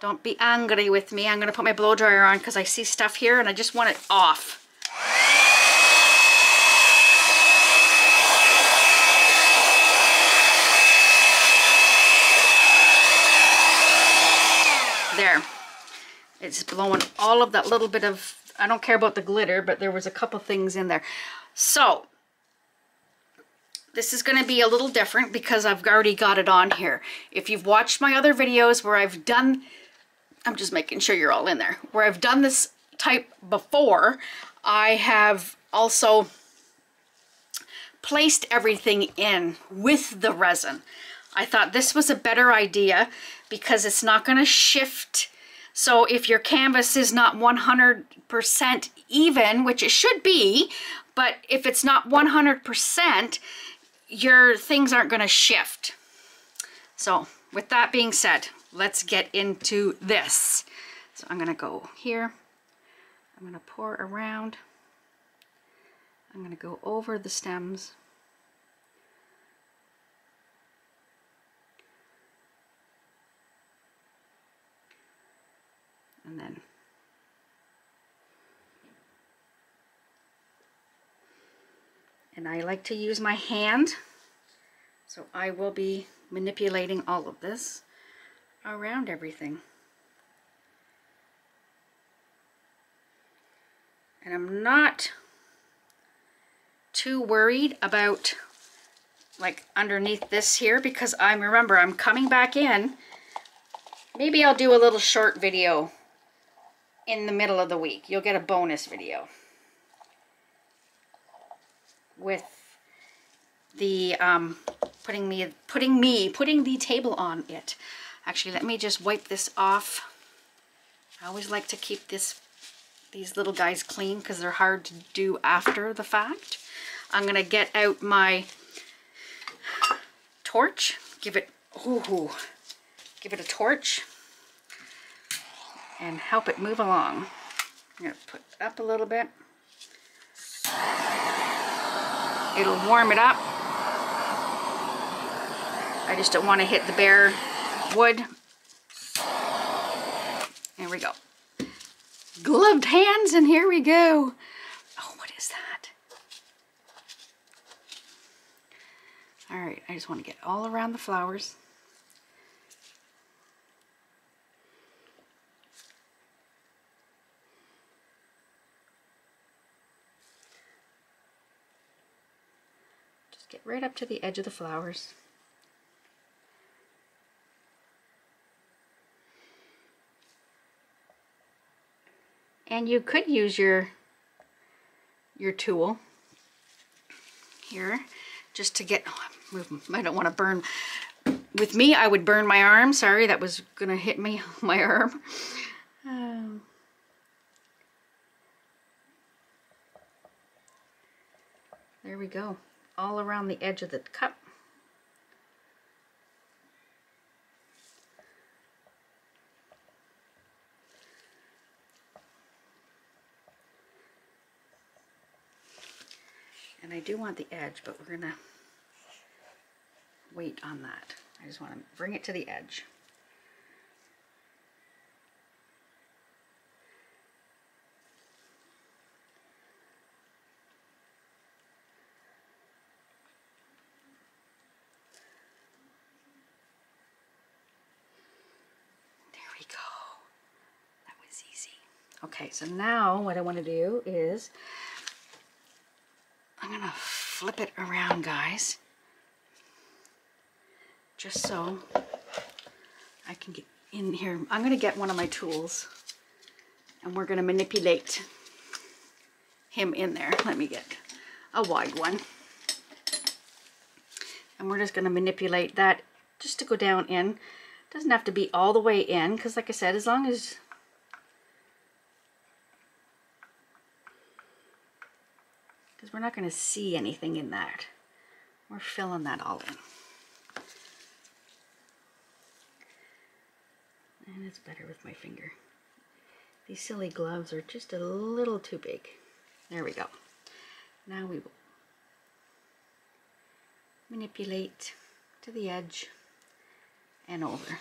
don't be angry with me. I'm going to put my blow dryer on because I see stuff here and I just want it off. There. It's blowing all of that little bit of, I don't care about the glitter, but there was a couple things in there. So, this is going to be a little different because I've already got it on here. If you've watched my other videos where I've done, I'm just making sure you're all in there, where I've done this type before, I have also placed everything in with the resin. I thought this was a better idea because it's not going to shift. So if your canvas is not 100% even, which it should be, but if it's not 100%, your things aren't going to shift. So with that being said, let's get into this. So I'm going to go here. I'm going to pour around. I'm going to go over the stems. And then and I like to use my hand so I will be manipulating all of this around everything. And I'm not too worried about like underneath this here because I'm remember I'm coming back in. Maybe I'll do a little short video in the middle of the week. You'll get a bonus video with the um, putting me putting me putting the table on it. Actually, let me just wipe this off. I always like to keep this these little guys clean because they're hard to do after the fact. I'm gonna get out my torch, give it ooh, give it a torch and help it move along. I'm gonna put up a little bit. It'll warm it up. I just don't want to hit the bare wood. There we go. Gloved hands and here we go. Oh, what is that? All right, I just want to get all around the flowers. Just get right up to the edge of the flowers. And you could use your your tool here just to get oh, I don't want to burn. With me I would burn my arm. Sorry that was gonna hit me my arm. Um, there we go. All around the edge of the cup. And I do want the edge, but we're gonna wait on that. I just want to bring it to the edge. There we go. That was easy. Okay, so now what I want to do is I'm to flip it around, guys, just so I can get in here. I'm to get one of my tools and we're to manipulate him in there. Let me get a wide one. And we're just to manipulate that just to go down in. Doesn't have to be all the way in because like I said, as long as because we're not going to see anything in that. We're filling that all in. And it's better with my finger. These silly gloves are just a little too big. There we go. Now we will manipulate to the edge and over.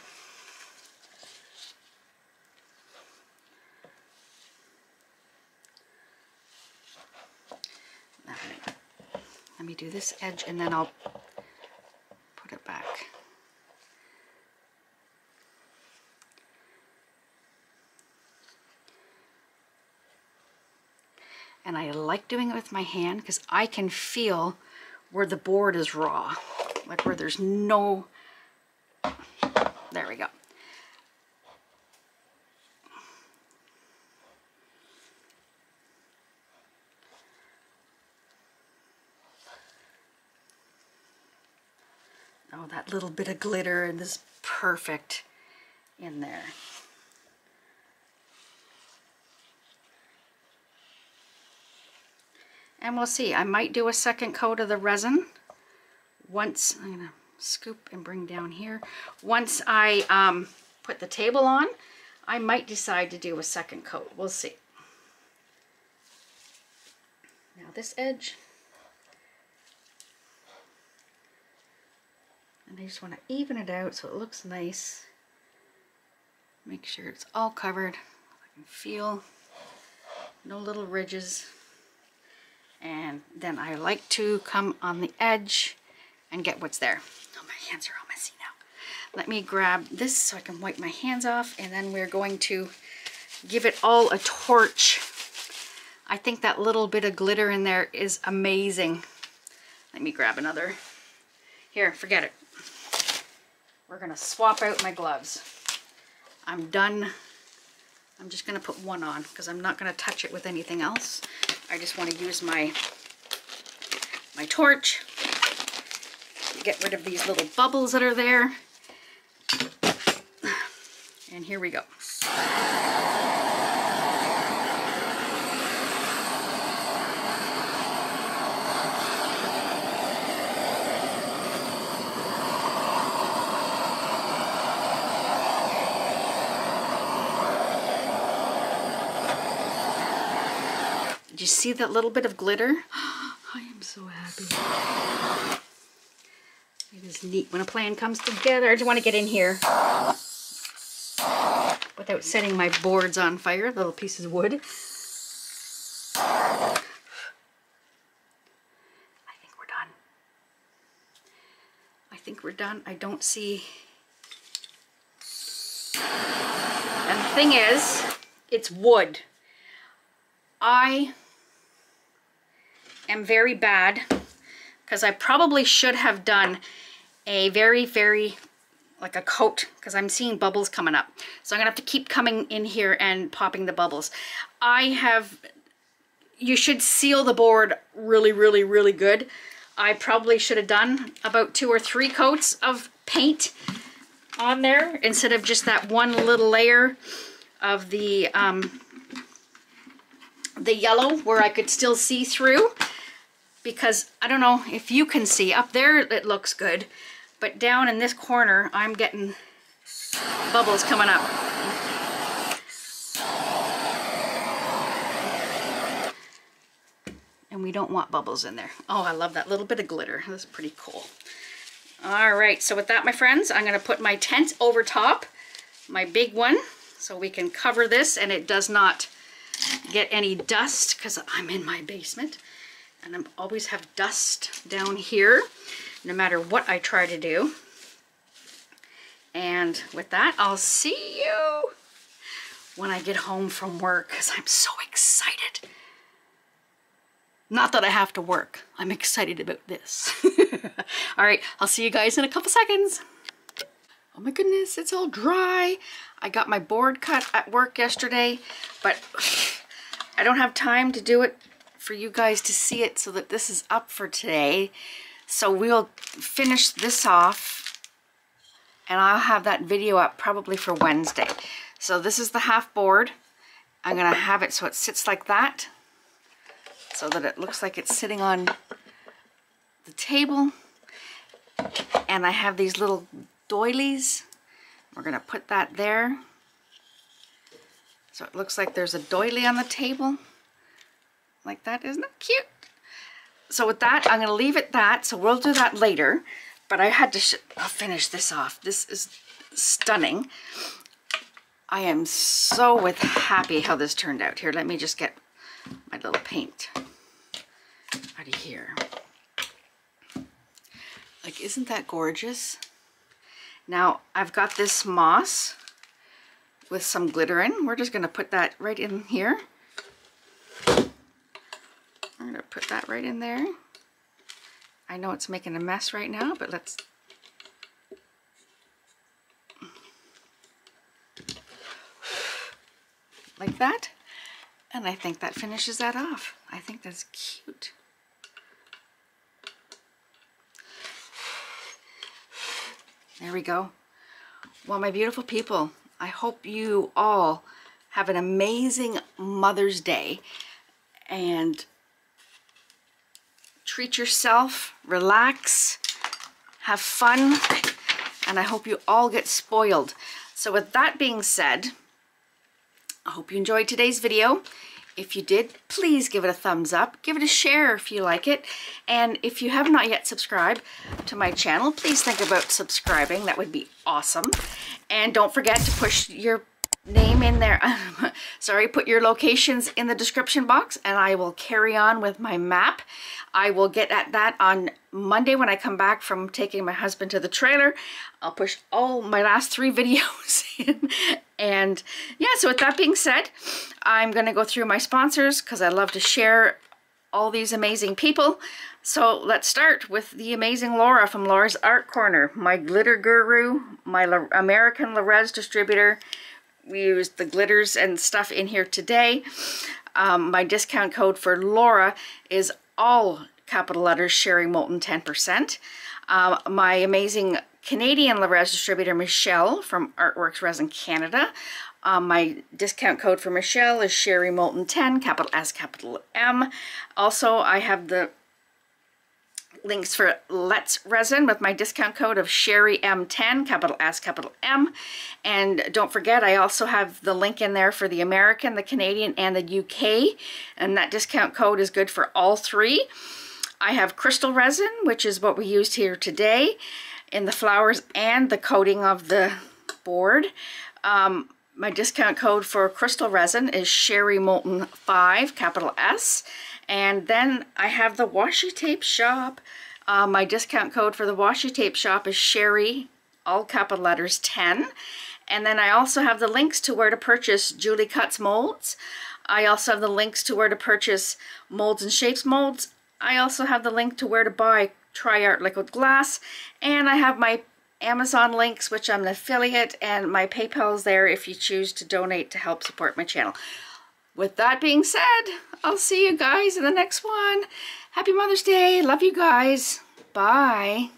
Let me do this edge and then I'll put it back. And I like doing it with my hand because I can feel where the board is raw, like where there's no, there we go. Oh, little bit of glitter and this perfect in there. And we'll see. I might do a second coat of the resin once, I'm going to scoop and bring down here. Once I um, put the table on, I might decide to do a second coat. We'll see. Now this edge. And I just want to even it out so it looks nice. Make sure it's all covered. I can feel no little ridges and then I like to come on the edge and get what's there. Oh, my hands are all messy now. Let me grab this so I can wipe my hands off and then we're going to give it all a torch. I think that little bit of glitter in there is amazing. Let me grab another. Here, forget it. We're gonna swap out my gloves. I'm done. I'm just gonna put one on because I'm not gonna touch it with anything else. I just want to use my, my torch to get rid of these little bubbles that are there. And here we go. You see that little bit of glitter? I am so happy. It is neat when a plan comes together. I just want to get in here without setting my boards on fire, little pieces of wood. I think we're done. I think we're done. I don't see... And the thing is, it's wood. I am very bad because I probably should have done a very, very, like a coat because I'm seeing bubbles coming up. So I'm to have to keep coming in here and popping the bubbles. I have, you should seal the board really, really, really good. I probably should have done about two or three coats of paint on there instead of just that one little layer of the um, the yellow where I could still see through because I don't know if you can see up there it looks good but down in this corner I'm getting bubbles coming up. And we don't want bubbles in there. Oh I love that little bit of glitter. That's pretty cool. All right so with that my friends I'm gonna put my tent over top my big one so we can cover this and it does not get any dust because I'm in my basement and I always have dust down here no matter what I try to do. And with that, I'll see you when I get home from work because I'm so excited. Not that I have to work. I'm excited about this. all right, I'll see you guys in a couple seconds. Oh my goodness, it's all dry. I got my board cut at work yesterday, but I don't have time to do it for you guys to see it so that this is up for today. So we'll finish this off and I'll have that video up probably for Wednesday. So this is the half board. I'm gonna have it so it sits like that so that it looks like it's sitting on the table. And I have these little doilies. We're gonna put that there. So it looks like there's a doily on the table. Like that, isn't that cute? So with that, I'm gonna leave it that. So we'll do that later. But I had to, I'll finish this off. This is stunning. I am so with happy how this turned out. Here, let me just get my little paint out of here. Like, isn't that gorgeous? Now, I've got this moss with some glitter in. We're just going to put that right in here. I'm to put that right in there. I know it's making a mess right now, but let's... Like that. And I think that finishes that off. I think that's cute. There we go. Well, my beautiful people, I hope you all have an amazing Mother's Day and treat yourself, relax, have fun, and I hope you all get spoiled. So with that being said, I hope you enjoyed today's video. If you did, please give it a thumbs up. Give it a share if you like it. And if you have not yet subscribed to my channel, please think about subscribing. That would be awesome. And don't forget to push your name in there. Sorry, put your locations in the description box and I will carry on with my map. I will get at that on Monday when I come back from taking my husband to the trailer. I'll push all my last three videos in. And yeah, so with that being said, I'm going to go through my sponsors because I love to share all these amazing people. So let's start with the amazing Laura from Laura's Art Corner, my glitter guru, my American Le Rez distributor. We used the glitters and stuff in here today. Um, my discount code for Laura is all capital letters, Sherry Moulton 10%. Um, my amazing Canadian Le Rez distributor, Michelle from Artworks Resin Canada. Um, my discount code for Michelle is Sherry Moulton 10, capital S, capital M. Also, I have the links for Let's Resin with my discount code of Sherry M10, capital S, capital M. And don't forget, I also have the link in there for the American, the Canadian, and the UK. And that discount code is good for all three. I have Krystal Resin, which is what we used here today in the flowers and the coating of the board. Um, my discount code for Krystal Resin is Sherry Moulton 5, capital S. And then I have the washi tape shop. Uh, my discount code for the washi tape shop is Sherry, all capital letters 10. And then I also have the links to where to purchase Julie Cutts molds. I also have the links to where to purchase molds and shapes molds. I also have the link to where to buy TriArt liquid glass. And I have my Amazon links, which I'm an affiliate, and my PayPal's there if you choose to donate to help support my channel. With that being said, I'll see you guys in the next one. Happy Mother's Day. Love you guys. Bye.